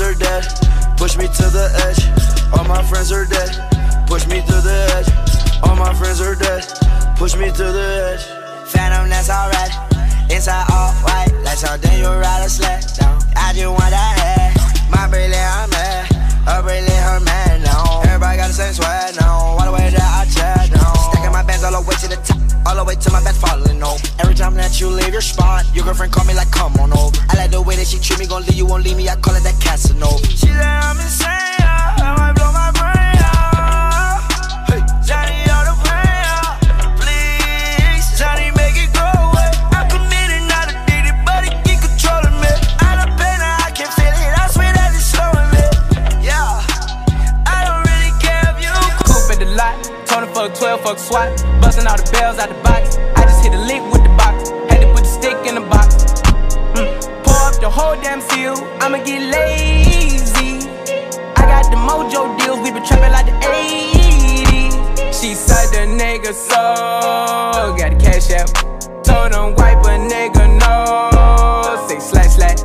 friends are dead. Push me to the edge. All my friends are dead. Push me to the edge. All my friends are dead. Push me to the edge. Phantom, that's alright. Every time that you leave your spot, your girlfriend call me like, come on over. I like the way that she treat me, gon' leave you, won't leave me. I call it that Casanova. She said I'm insane, yeah. I might blow my brain out. Hey, Xanny, all the pain out. Please, Xanny, make it go away. I'm committed, not addicted, but it keep controlling me. I done been there, I can feel it. I swear that it's slowing me. Yeah, I don't really care if you. Coupe at the lot. Tony fuck 12, fuck SWAT. Busting all the bells out the box. I just hit a lick with mojo deals. We been trapping like the 80s. She said the nigga so. Got the cash out. Told him wipe a nigga no. Say slash slash.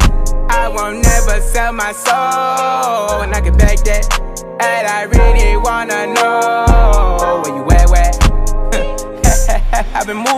I won't never sell my soul. And I can back that. And I really wanna know where you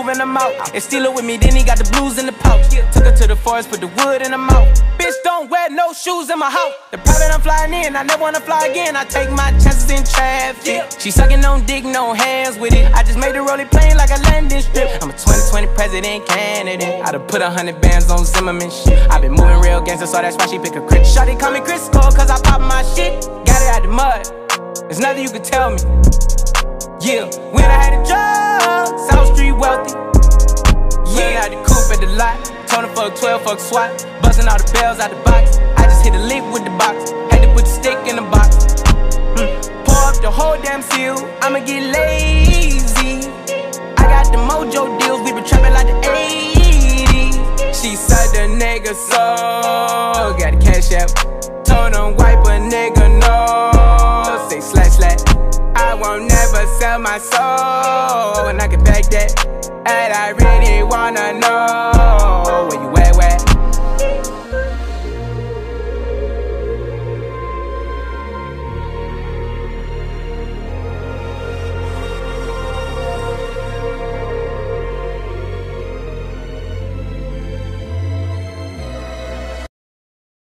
moving them out. And steal it with me, then he got the blues in the pouch. Took her to the forest, put the wood in her mouth. Bitch, don't wear no shoes in my house. The private I'm flying in, I never wanna fly again. I take my chances in traffic. She sucking on dick, no hands with it. I just made her roll it plain like a landing strip. I'm a 2020 president candidate. I done put a hundred bands on Zimmerman shit. i been moving real gangster, so that's why she pick a crit. Shawty call me Chris Cole, cause I pop my shit. Got it out the mud. There's nothing you can tell me. Yeah, when I had a job, lot. Told her fuck 12, fuck SWAT. Busting all the bells out the box. I just hit a lick with the box. Had to put the stick in the box. Mm. Pour up the whole damn seal. I'ma get lazy. I got the mojo deals. We been trapping like the 80s. She said the nigga so. Got the cash out. Told him wipe a nigga no. Say slash slash. I won't never sell my soul, and I can back that. And I really wanna know